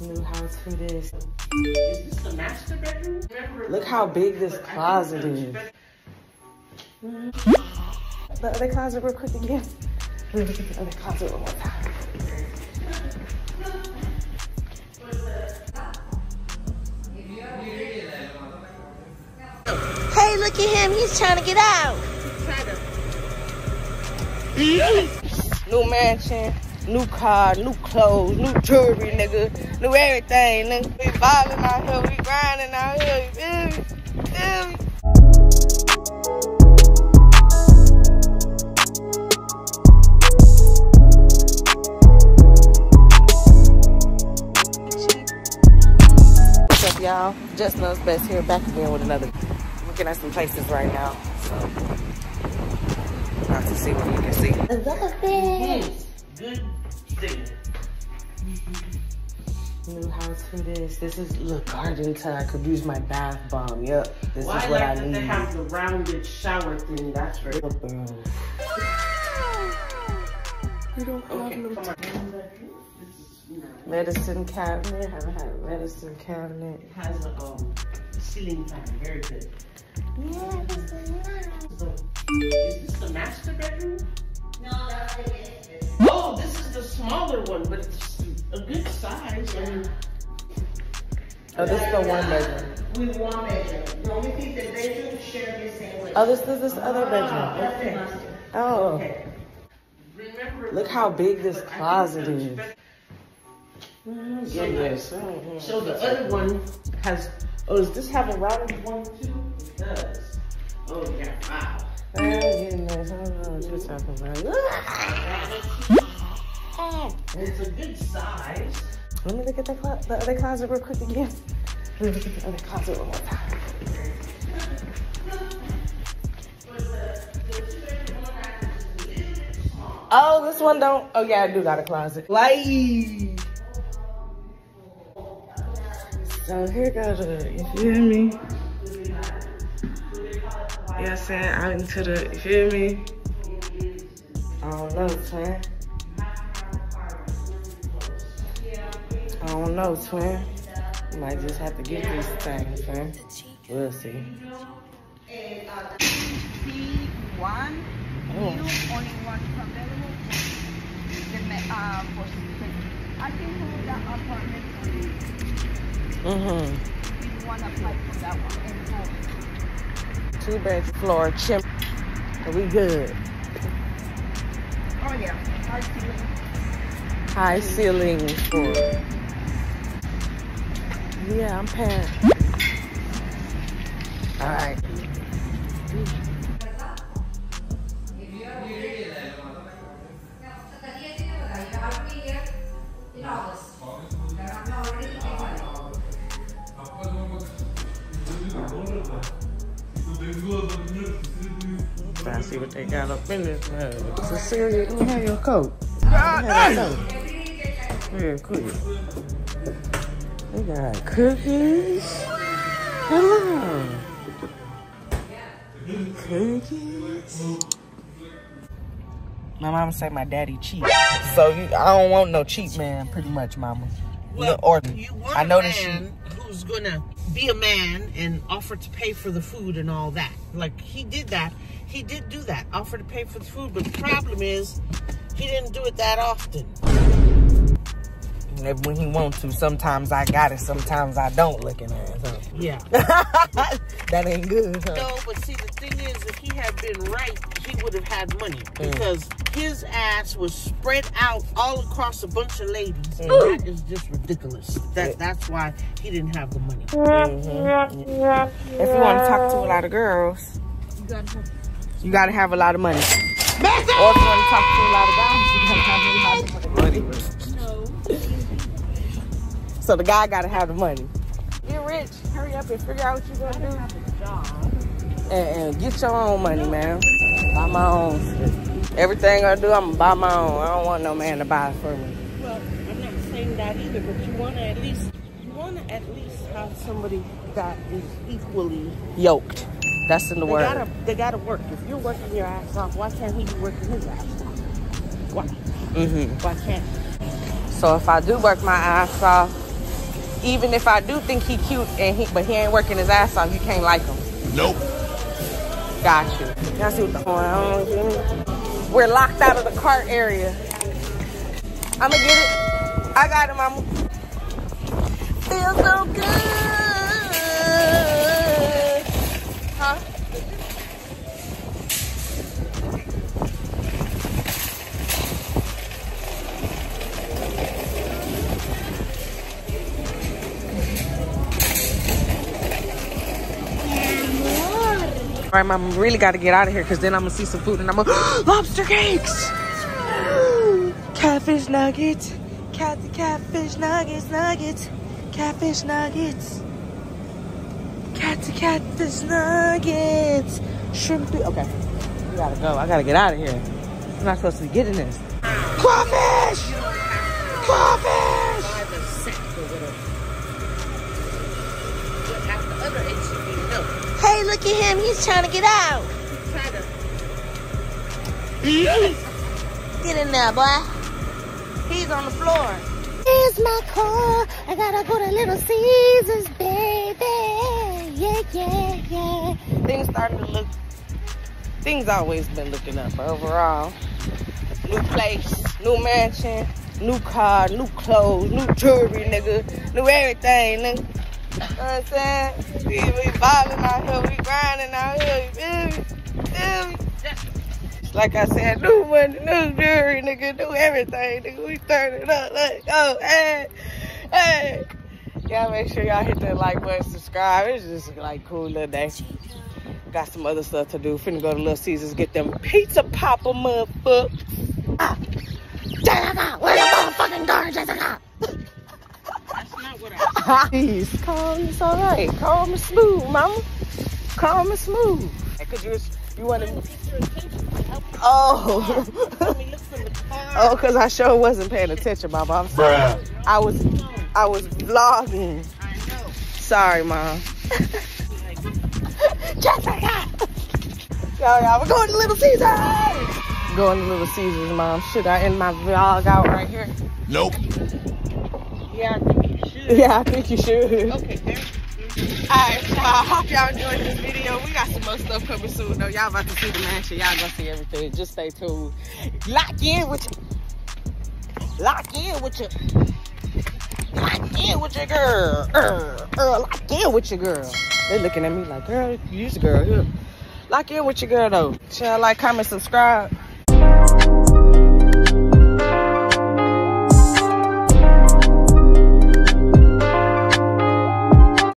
New house for this. Is this the master bedroom? Look how big this closet is. The other closet real quick again. Let me look at the other closet one more time. Hey, look at him. He's trying to get out. New mansion, new car, new clothes, new jewelry, nigga. New everything, nigga. We vibing out here, we grinding out here, you feel me? Feel me? What's up, y'all? Jess Knows Best here, back again with another. Looking at some places right now. So, about to see what we can see. Good thing. New house for this. This is the garden tub. I could use my bath bomb. Yep, this Well, is I what like I that need. they have the rounded shower thing. That's right. Oh, bro. We don't have no come on. This is, you know, medicine cabinet. I Haven't had a medicine cabinet. it has a um, ceiling fan. Very good. Yeah, this is nice. So, is this the master bedroom? No, that's the Oh, this is the smaller one, but it's a good size. I mean, Oh, this is the one bedroom. With one bedroom. The only thing, the bedroom share the same way. Oh, this is this other ah, bedroom. Okay. Oh, okay. Remember, look how big this closet is. bed- mm-hmm. Yeah, yes. So the other one has. Oh, does this have a rounded one too? It does. Oh yeah! Wow. It's a good size. Let me look at the, the other closet real quick again. Let me look at the other closet one more time. Oh, this one don't. Oh yeah, I do got a closet. Light. So here goes. You feel me? Yeah, I'm saying out into the. You feel me? I don't know, twin. I don't know, twin. Might just have to get this thing, twin. We'll see. one, Oh. only one available. The, uh, for, I can hold that apartment for you. Mm-hmm. You want to apply for that one. And, uh, Two bed floor, chim. We good. oh yeah, high ceiling. High mm-hmm. ceiling for. Yeah, I'm paying. All right. I see what they got up in this. man. It's a serious. Let me have your coat. Let me have your coat. Real quick. We got cookies. Hello. Cookies. My mama say my daddy cheap. So you, I don't want no cheap man, pretty much, mama. Well, or, you want I a noticed man who's gonna be a man and offer to pay for the food and all that. Like he did that. He did do that. Offer to pay for the food, but the problem is he didn't do it that often. And when he wants to, sometimes I got it, sometimes I don't. Looking at it, so. Yeah. that ain't good. Huh? No, but see, the thing is, if he had been right, he would have had money mm. because his ass was spread out all across a bunch of ladies. Mm. And that is just ridiculous. That that's why he didn't have the money. Mm-hmm. If you want to talk to a lot of girls, You got to you gotta have a lot of money. Or if you want to talk to a lot of guys, you gotta have a lot of money. So the guy gotta have the money. Get rich, hurry up and figure out what you're gonna do. And, and get your own money, man. Buy my own. Everything I do, I'm gonna buy my own. I don't want no man to buy it for me. Well, I'm not saying that either, but you want to at least you want to at least have somebody that is equally. Yoked. That's in the They word. gotta they gotta work. If you're working your ass off, why can't he be working his ass off? Why? hmm Why can't? So if I do work my ass off, even if I do think he cute and he, but he ain't working his ass off, you can't like him. Nope. Got you. Y'all see what the going on? you feel me? We're locked out of the cart area. I'ma get it. I got it, mama. Feels so good. All right, mom, really got to get out of here because then I'm going to see some food and I'm going to, lobster cakes! Catfish nuggets, cat catfish nuggets, nuggets, catfish nuggets, cat catfish nuggets, shrimp. Okay, we gotta go. I gotta get out of here. I'm not supposed to be getting this. Crawfish! Crawfish! Look at him. He's trying to get out. Try to Get in there, boy. He's on the floor. Here's my car. I gotta go to Little Caesars, baby. Yeah, yeah, yeah. Things starting to look. Things always been looking up overall. New place, new mansion, new car, new clothes, new jewelry, nigga, new everything, nigga. Know what I'm saying? We, we balling out here, we grinding out here, you feel me? Feel me? Like I said, new money, new jewelry, nigga, do everything, nigga. We turn it up, like, oh, hey, hey. Y'all make sure y'all hit that like button, subscribe. It's just like cool little day. Got some other stuff to do. Finna go to Little Caesars, get them pizza popper motherfuckers. Ah. Jessica, where the motherfucking door, Jessica? That's not what I calm, it's all right. Calm and smooth, mama. Calm and smooth. Cause you, you want to. Oh. Let me look from the car. oh, cause I sure wasn't paying attention, mama. I'm sorry. Bruh. I was, I was vlogging. I know. Sorry, mom. Like, Jessica. Yo, y'all, we're going to Little Caesars. Going to Little Caesars, mom. Should I end my vlog out right here? Nope. yeah, I think you should. Yeah, I think you should. Okay. Alright, y'all. I hope y'all enjoyed this video. We got some more stuff coming soon, though. Y'all about to see the mansion. Y'all gonna see everything. Just stay tuned. Lock in with your. Lock in with your. Lock in with your girl. Uh, uh, lock in with your girl. They're looking at me like, girl, you's a girl. Yeah. Lock in with your girl, though. Share, like, comment, subscribe.